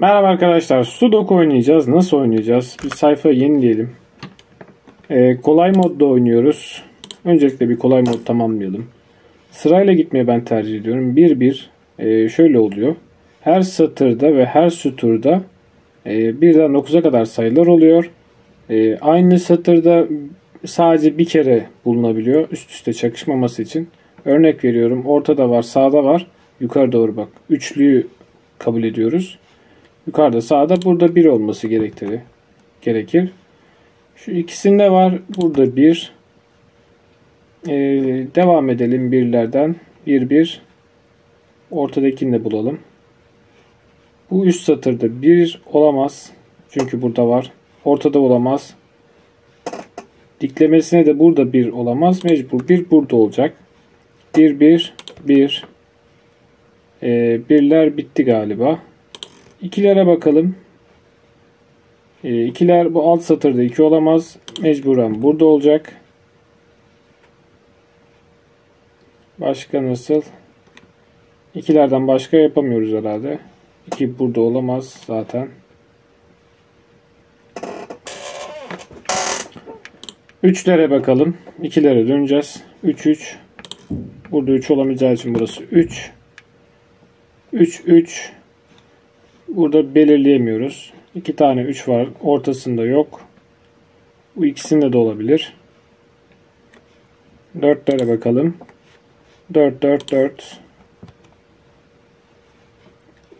Merhaba arkadaşlar. Sudoku oynayacağız. Nasıl oynayacağız? Bir sayfa yenileyelim. Ee, kolay modda oynuyoruz. Öncelikle bir kolay mod tamamlayalım. Sırayla gitmeyi ben tercih ediyorum. 1-1 ee, şöyle oluyor. Her satırda ve her süturda e, birden 9'a kadar sayılar oluyor. E, aynı satırda sadece bir kere bulunabiliyor. Üst üste çakışmaması için. Örnek veriyorum. Ortada var, sağda var. Yukarı doğru bak. Üçlüyü kabul ediyoruz. Yukarıda sağda burada bir olması gerektiği gerekir. Şu ikisinde var. Burada bir. Ee, devam edelim birlerden. Bir bir. Ortadakini de bulalım. Bu üst satırda bir olamaz. Çünkü burada var. Ortada olamaz. Diklemesine de burada bir olamaz. Mecbur bir burada olacak. Bir bir bir. Ee, birler bitti galiba. İkilere bakalım. E, ikiler bu alt satırda iki olamaz. Mecburen burada olacak. Başka nasıl? İkilerden başka yapamıyoruz herhalde. İki burada olamaz zaten. Üçlere bakalım. İkilere döneceğiz. 3 3. Burada 3 olamayacağı için burası 3. 3 3 Burada belirleyemiyoruz. İki tane 3 var. Ortasında yok. Bu ikisinde de olabilir. 4'lere bakalım. 4 4 4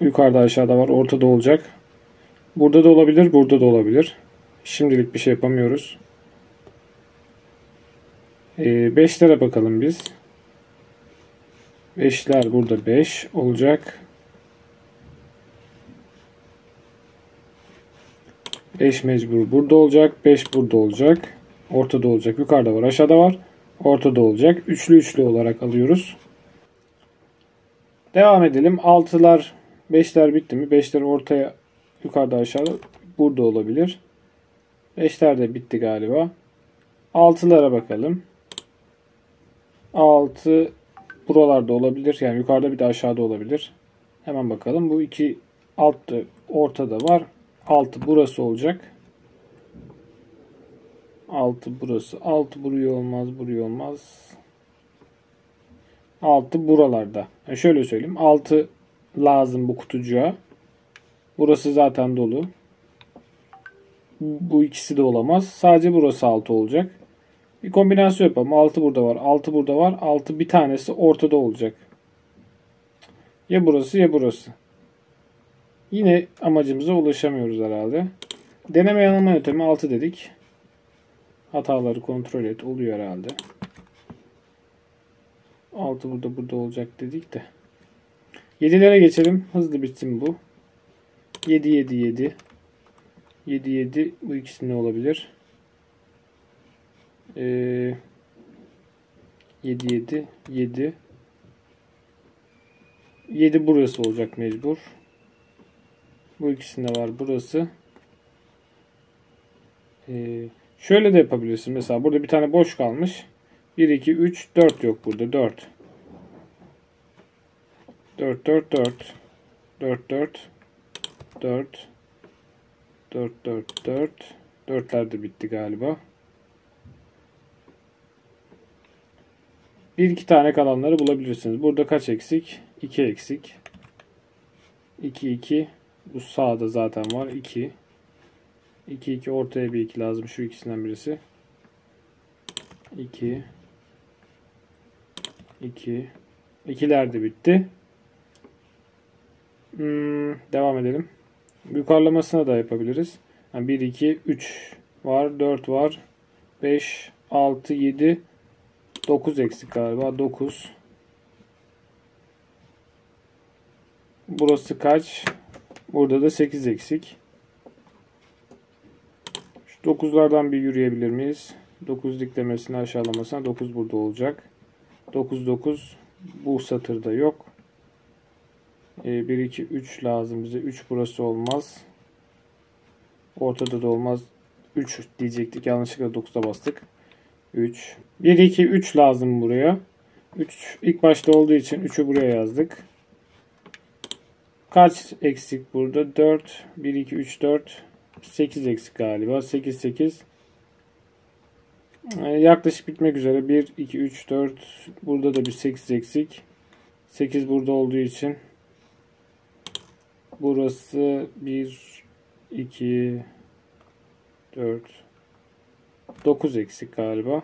Yukarıda aşağıda var. Ortada olacak. Burada da olabilir. Burada da olabilir. Şimdilik bir şey yapamıyoruz. 5'lere ee, bakalım biz. 5'ler burada 5 olacak. 5 mecbur burada olacak. 5 burada olacak. Ortada olacak. Yukarıda var. Aşağıda var. Ortada olacak. Üçlü üçlü olarak alıyoruz. Devam edelim. 6'lar 5'ler bitti mi? 5'ler ortaya yukarıda aşağıda burada olabilir. 5'ler de bitti galiba. 6'lara bakalım. 6 buralarda olabilir. Yani yukarıda bir de aşağıda olabilir. Hemen bakalım. Bu iki altta ortada var. 6 burası olacak. 6 burası. 6 buraya olmaz. Buraya olmaz. 6 buralarda. Yani şöyle söyleyeyim. 6 lazım bu kutucuğa. Burası zaten dolu. Bu ikisi de olamaz. Sadece burası 6 olacak. Bir kombinasyon yapalım. 6 burada var. 6 burada var. 6 bir tanesi ortada olacak. Ya burası ya burası. Yine amacımıza ulaşamıyoruz herhalde. Deneme yanılma yöntemi 6 dedik. Hataları kontrol et. Oluyor herhalde. 6 burada burada olacak dedik de. 7'lere geçelim. Hızlı bitsin bu. 7 7 7. 7 7 bu ikisi ne olabilir? Ee, 7 7 7 7 burası olacak mecbur. Bu ikisinde var burası. Ee, şöyle de yapabilirsin. Mesela burada bir tane boş kalmış. 1, 2, 3, 4 yok burada. 4. 4, 4, 4. 4, 4. 4. 4, 4, 4. Dörtler de bitti galiba. Bir iki tane kalanları bulabilirsiniz. Burada kaç eksik? 2 eksik. 2, 2. Bu sağda zaten var. 2. 2 2 ortaya bir 2 lazım. Şu ikisinden birisi. 2 2 İkiler de bitti. Hmm, devam edelim. Yukarılamasına da yapabiliriz. Yani 1 2 3 var. 4 var. 5 6 7 9 eksik galiba. 9 Burası kaç? Burada da 8 eksik. Şu 9'lardan bir yürüyebilir miyiz? 9 diklemesini aşağılamasına 9 burada olacak. 9 9 bu satırda yok. E, 1 2 3 lazım bize. 3 burası olmaz. Ortada da olmaz. 3 diyecektik. Yanlışlıkla 9'a bastık. 3. 1 2 3 lazım buraya. 3 ilk başta olduğu için 3'ü buraya yazdık. Kaç eksik burada? 4, 1, 2, 3, 4, 8 eksik galiba. 8, 8. Ee, yaklaşık bitmek üzere. 1, 2, 3, 4. Burada da bir 8 eksik. 8 burada olduğu için burası 1, 2, 4, 9 eksik galiba.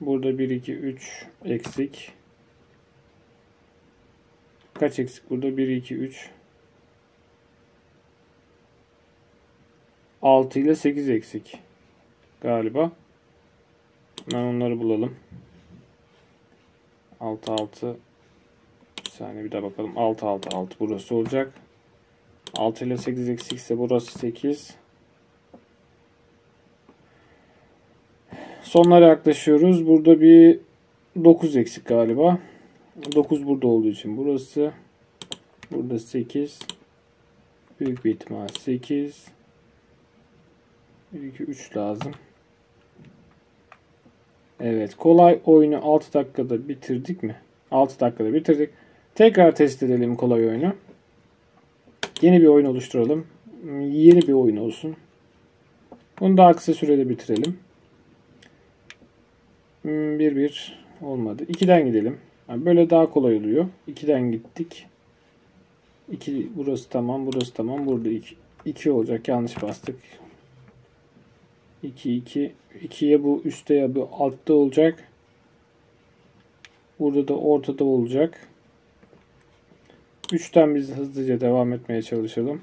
Burada 1, 2, 3 eksik. Kaç eksik burada? 1, 2, 3. 6 ile 8 eksik. Galiba. Ben onları bulalım. 6, 6. Bir saniye bir daha bakalım. 6, 6, 6. Burası olacak. 6 ile 8 eksikse burası 8. Sonlara yaklaşıyoruz. Burada bir 9 eksik galiba. 9 burada olduğu için burası. Burada 8. Büyük bir ihtimal 8. 1, 2, 3 lazım. Evet. Kolay oyunu 6 dakikada bitirdik mi? 6 dakikada bitirdik. Tekrar test edelim kolay oyunu. Yeni bir oyun oluşturalım. Yeni bir oyun olsun. Bunu daha kısa sürede bitirelim. 1-1 olmadı. 2'den gidelim. Yani böyle daha kolay oluyor. 2'den gittik. 2 burası tamam, burası tamam. Burada 2 2 olacak. Yanlış bastık. 2 2 2'ye bu üstte ya bu altta olacak. Burada da ortada olacak. 3'ten biz hızlıca devam etmeye çalışalım.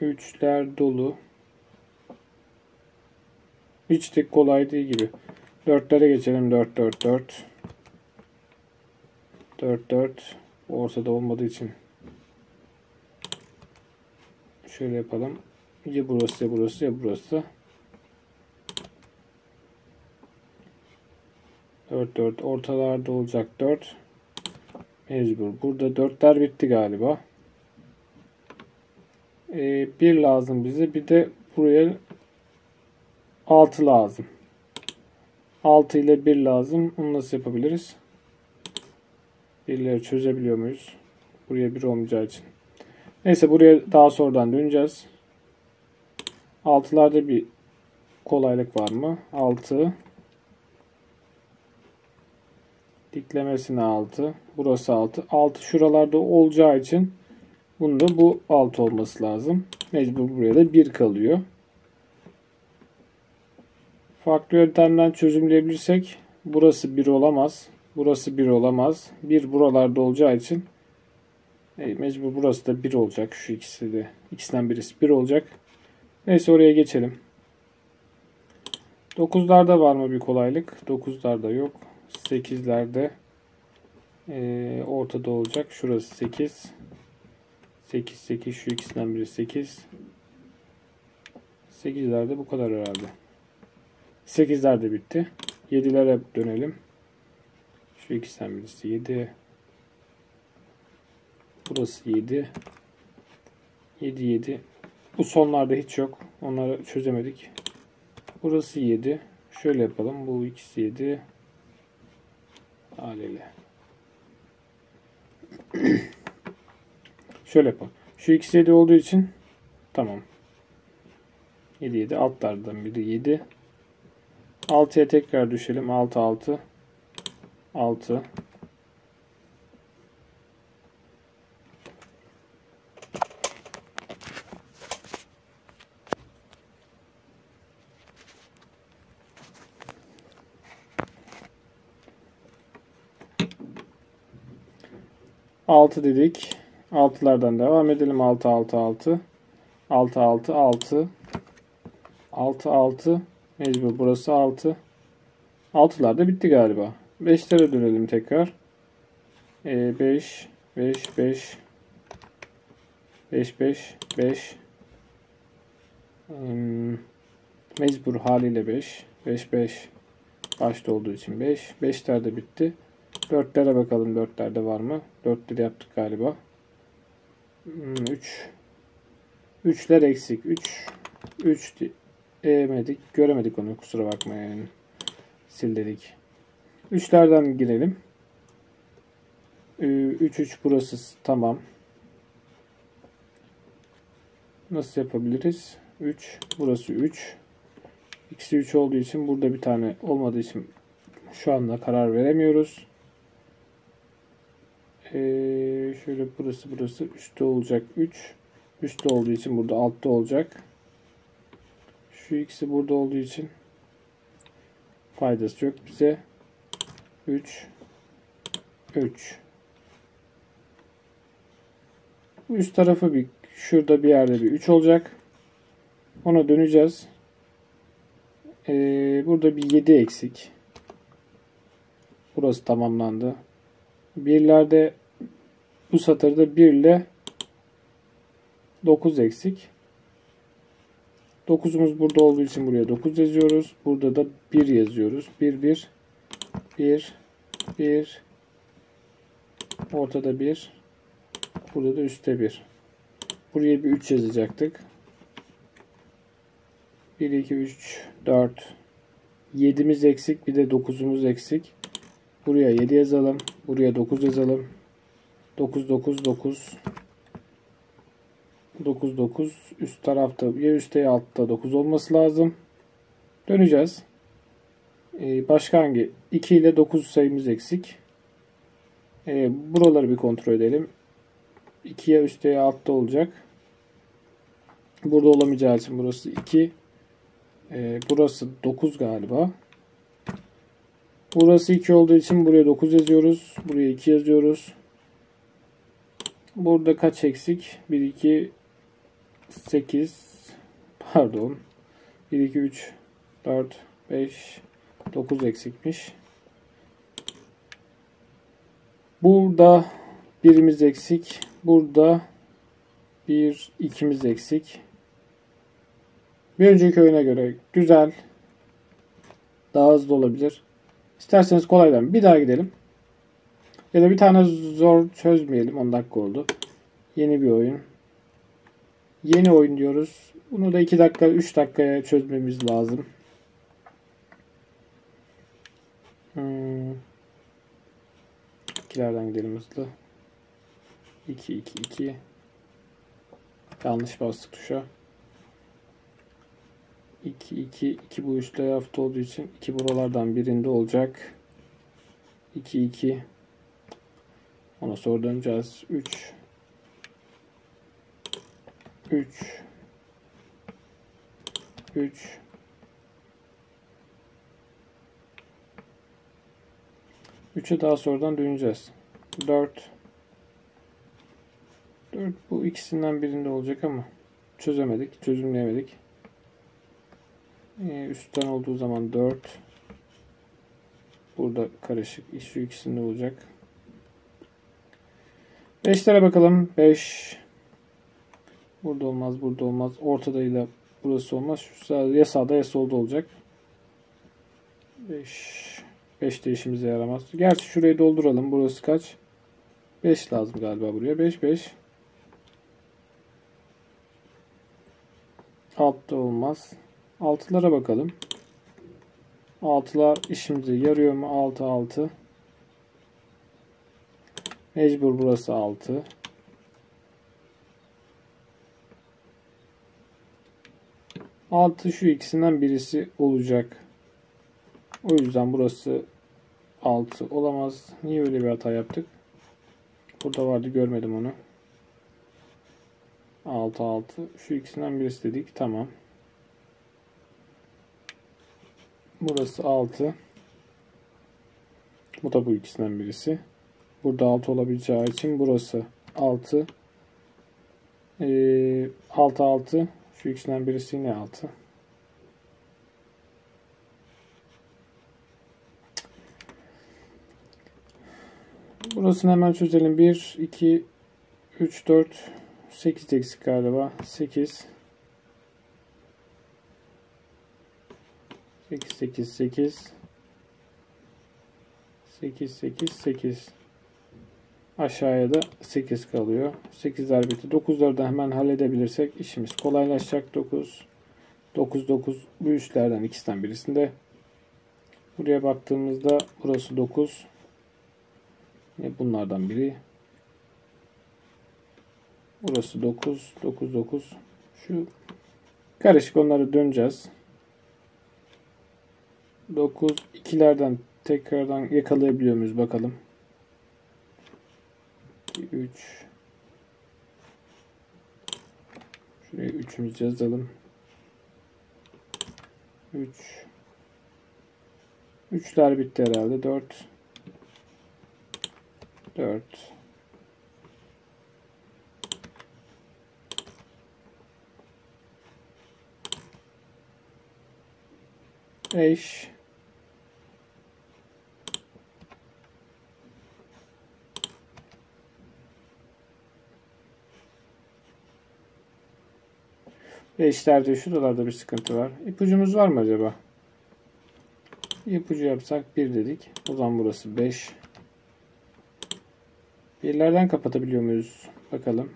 3'ler dolu. Hiç de kolay değil gibi. 4'lere geçelim. 4 4 4. 4 4 ortada olmadığı için şöyle yapalım. Ya burası ya burası ya burası. 4 4 ortalarda olacak 4. Mecbur. Burada dörtler bitti galiba. Ee, bir lazım bize. Bir de buraya 6 lazım. 6 ile 1 lazım. Onu nasıl yapabiliriz? Birleri çözebiliyor muyuz? Buraya 1 olmayacağı için. Neyse buraya daha sonradan döneceğiz. 6'larda bir kolaylık var mı? 6 Diklemesine 6. Burası 6. 6 şuralarda olacağı için bunda bu 6 olması lazım. Mecbur buraya da 1 kalıyor. Farklı yöntemden çözümleyebilirsek burası 1 olamaz. Burası 1 olamaz. 1 buralarda olacağı için e, mecbur burası da 1 olacak. Şu ikisi de. ikisinden birisi 1 olacak. Neyse oraya geçelim. 9'larda var mı bir kolaylık? 9'larda yok. 8'lerde e, ortada olacak. Şurası 8. 8 8 şu ikisinden biri 8. 8'lerde bu kadar herhalde. 8'ler de bitti. 7'lere dönelim. Şu ikisinden birisi 7. Burası 7. 7 7. Bu sonlarda hiç yok. Onları çözemedik. Burası 7. Şöyle yapalım. Bu ikisi 7. Haliyle. Şöyle yapalım. Şu ikisi 7 olduğu için tamam. 7 7 altlardan biri 7. 6'ya tekrar düşelim. 6 6 6 6 dedik. 6'lardan devam edelim. 6 6 6 6 6 6 6 6 Mecbur burası 6. 6'lar da bitti galiba. 5'lere dönelim tekrar. 5 5 5 5 5 5 Mecbur haliyle 5 5 5 başta olduğu için 5 5'ler de bitti. 4'lere bakalım 4'lerde var mı? 4'leri yaptık galiba. 3 hmm, 3'ler eksik. 3 3 eğmedik. Göremedik onu kusura bakmayın. Sildedik. Üçlerden girelim. 3 3 burası tamam. Nasıl yapabiliriz? 3 burası 3. X'i 3 olduğu için burada bir tane olmadığı için şu anda karar veremiyoruz. Ee, şöyle burası burası üstte olacak 3. Üstte olduğu için burada altta olacak. Şu ikisi burada olduğu için faydası yok bize. 3 3 Bu üst tarafı bir şurada bir yerde bir 3 olacak. Ona döneceğiz. Ee, burada bir 7 eksik. Burası tamamlandı. Birlerde bu satırda 1 ile 9 eksik. 9'umuz burada olduğu için buraya 9 yazıyoruz. Burada da 1 yazıyoruz. 1 1 1 1 ortada 1 burada da üstte 1 buraya bir 3 yazacaktık. 1 2 3 4 7'miz eksik bir de 9'umuz eksik. Buraya 7 yazalım. Buraya 9 yazalım. 9 9 9 9 9 üst tarafta ya üstte ya altta 9 olması lazım. Döneceğiz. Ee, başka hangi? 2 ile 9 sayımız eksik. Ee, buraları bir kontrol edelim. 2 ya üstte ya altta olacak. Burada olamayacağı için burası 2. Ee, burası 9 galiba. Burası 2 olduğu için buraya 9 yazıyoruz. Buraya 2 yazıyoruz. Burada kaç eksik? 1, 2, 8 pardon 1 2 3 4 5 9 eksikmiş. Burada birimiz eksik. Burada bir ikimiz eksik. Bir önceki oyuna göre güzel. Daha hızlı olabilir. İsterseniz kolaydan bir daha gidelim. Ya da bir tane zor çözmeyelim. 10 dakika oldu. Yeni bir oyun. Yeni oyun diyoruz. Bunu da 2 dakika 3 dakikaya çözmemiz lazım. Hmm. İkilerden gidelim hızlı. 2 2 2 Yanlış bastık tuşa. 2 2 2 bu üst tarafta olduğu için 2 buralardan birinde olacak. 2 2 ona sonra döneceğiz. 3 3 3 3'e daha sonradan döneceğiz. 4 4 bu ikisinden birinde olacak ama çözemedik, çözümleyemedik. Ee, üstten olduğu zaman 4 burada karışık şu ikisinde olacak. 5'lere bakalım. 5 Burada olmaz, burada olmaz. Ortadayla burası olmaz. Ya sağda ya solda olacak. 5 5 de işimize yaramaz. Gerçi şurayı dolduralım. Burası kaç? 5 lazım galiba buraya. 5 5. Altta olmaz. Altılara bakalım. Altılar işimize yarıyor mu? 6 6. Mecbur burası 6. 6 şu ikisinden birisi olacak. O yüzden burası 6 olamaz. Niye öyle bir hata yaptık? Burada vardı görmedim onu. 6 6. Şu ikisinden birisi dedik. Tamam. Burası 6. Bu da bu ikisinden birisi. Burada 6 olabileceği için burası 6. Ee, 6 6 şu ikisinden birisi yine 6. Burasını hemen çözelim. 1, 2, 3, 4, 8 eksik galiba. 8. 8, 8, 8. 8, 8, 8. Aşağıya da 8 kalıyor. 8'ler bitti. 9'ları da hemen halledebilirsek işimiz kolaylaşacak. 9, 9, 9 bu üstlerden ikisinden birisinde. Buraya baktığımızda burası 9. Yine bunlardan biri. Burası 9, 9, 9. Şu karışık onları döneceğiz. 9, ikilerden tekrardan yakalayabiliyor muyuz bakalım. 2, 3. Şuraya üçümüz yazalım. 3. Üçler bitti herhalde. 4. 4. Beş. Beşlerde şuralarda bir sıkıntı var. İpucumuz var mı acaba? İpucu yapsak bir dedik. O zaman burası 5. Birlerden kapatabiliyor muyuz? Bakalım.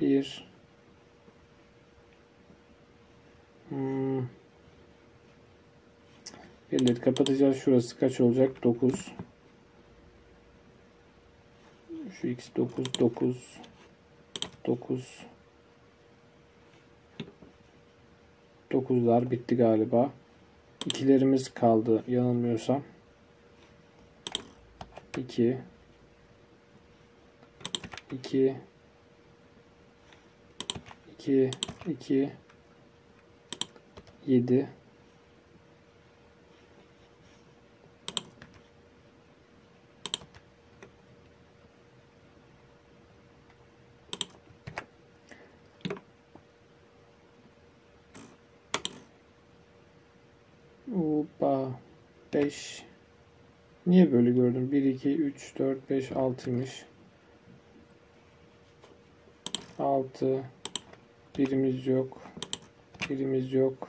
1 hmm. Birleri kapatacağız. Şurası kaç olacak? 9 Şu x 9 9 9 9'lar bitti galiba. İkilerimiz kaldı yanılmıyorsam. 2 2 2 2 7 Hoppa 5 Niye böyle gördüm? 1, 2, 3, 4, 5, 6'ymış. 6 birimiz yok. Birimiz yok.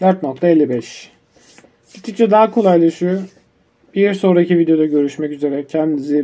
4.55 Gittikçe daha kolaylaşıyor. Bir sonraki videoda görüşmek üzere. Kendinize iyi bakın.